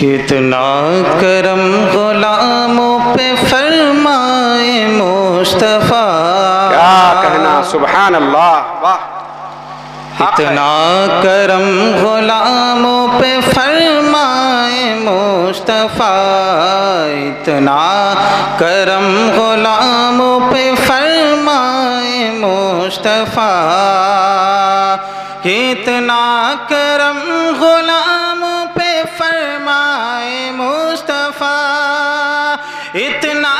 कितना करम गुलामों पे फरमाए मुस्तफ़ा। क्या कहना सुबहान अल्लाह वाह। इतना करम गुलामों पे फरमाए मुस्तफ़ा। इतना करम गुलामों पे मुस्तफ़ा। इतना करम गुलामों पे फरमाए मुस्तफ़ा। इतना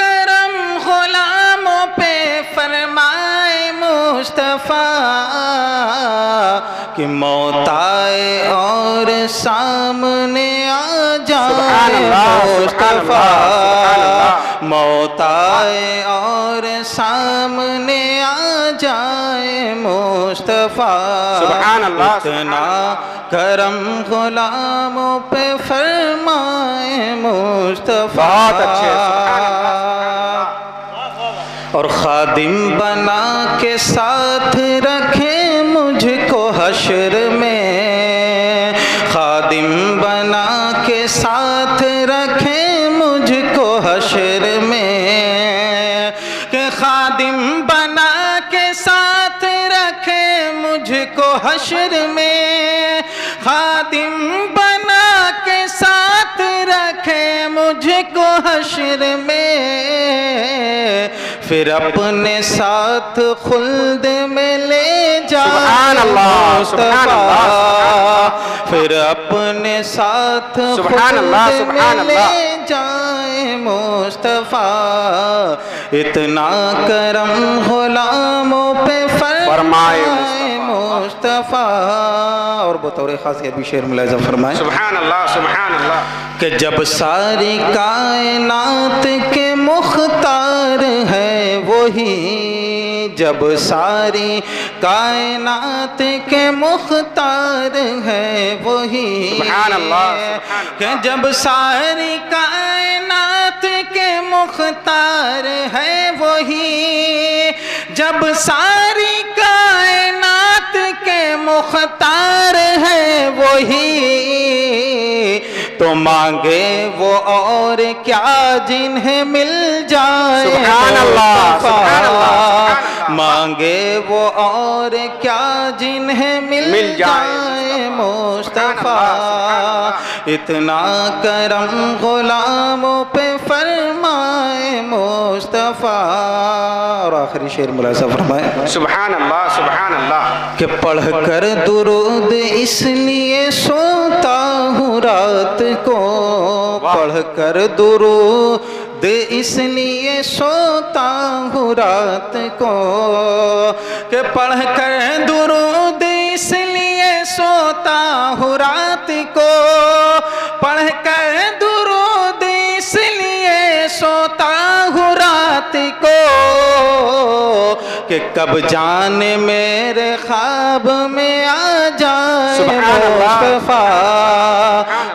करम गुलामों पे फरमाए मुस्तफ़ा। कि मौत आए और सामने आ जाए मुस्तफ़ा। मौत आए और सामने आ जाए मुस्तफ़ा। अल्लाह, इतना करम गुलामों पे फरमाए मुस्तफ़ा। बहुत अच्छे। और खादिम बना के साथ रखे मुझको हशर में। खादिम बना के साथ रखे मुझको हशर में खादिम बना के साथ रखे मुझको हशर में फिर अपने साथ खुल्द में ले मुस्तफ़ा। फिर अपने साथ सुभान अल्लाह, खुल्द सुभान में अल्लाह। ले जाए मुस्तफ़ा इतना करम गुलामों पे फरमाए मुस्तफ़ा। और बतौर खास भी शेर मुलाजा फरमाए। सुबहान अल्लाह सुबहान अल्लाह कि जब सारी कायनात के मुख्तार है वही जब सारी कायनात के मुख्तार है वही। सुभान अल्लाह, सुभान कि जब सारी कायनात के मुख्तार है वही। जब सारी कायनात के मुख्तार है वही। तो मांगे वो और क्या जिन्हें मिल जाए। सुभान अल्लाह, सुभान अल्लाह, मांगे वो और क्या जिन्हें मिल, मिल जाए। मुस्तफ़ा। इतना करम गुलामों पे और आखिरी शेर मुलाजा फरमाए। सुबहान अल्लाह सुबहान अल्लाह कि पढ़ कर दुरूद इसलिए सोता हूँ रात को। पढ़ कर दुरूद इसलिए सोता हूँ रात को। कि पढ़ कर दुरूद इसलिए सोता हूँ रात को। पढ़ कर दुरूद इसलिए सोता को कब जाने मेरे ख्वाब में आ जाए मुस्तफ़ा।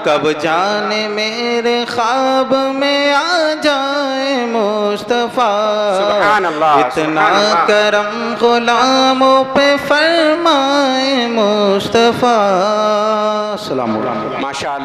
कब जाने मेरे ख्वाब में आ जाए मुस्तफ़ा। इतना करम गुलामों पे फरमाए मुस्तफ़ा। सलाम माशा